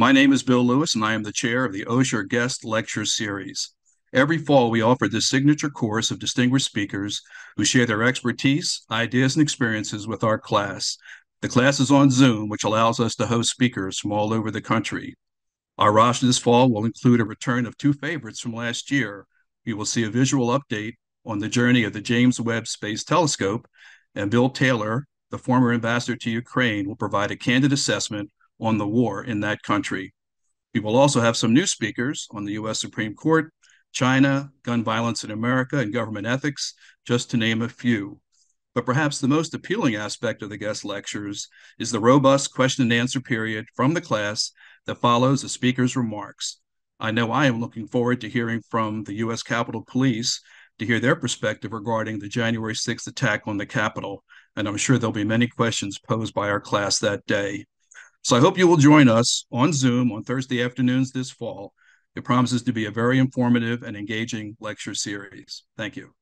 My name is Bill Lewis, and I am the chair of the Osher Guest Lecture Series. Every fall, we offer this signature course of distinguished speakers who share their expertise, ideas, and experiences with our class. The class is on Zoom, which allows us to host speakers from all over the country. Our roster this fall will include a return of two favorites from last year. We will see a visual update on the journey of the James Webb Space Telescope, and Bill Taylor, the former ambassador to Ukraine, will provide a candid assessment on the war in that country. We will also have some new speakers on the U.S. Supreme Court, China, gun violence in America, and government ethics, just to name a few. But perhaps the most appealing aspect of the guest lectures is the robust question and answer period from the class that follows the speaker's remarks. I know I am looking forward to hearing from the U.S. Capitol Police to hear their perspective regarding the January 6th attack on the Capitol, and I'm sure there'll be many questions posed by our class that day. So I hope you will join us on Zoom on Thursday afternoons this fall. It promises to be a very informative and engaging lecture series. Thank you.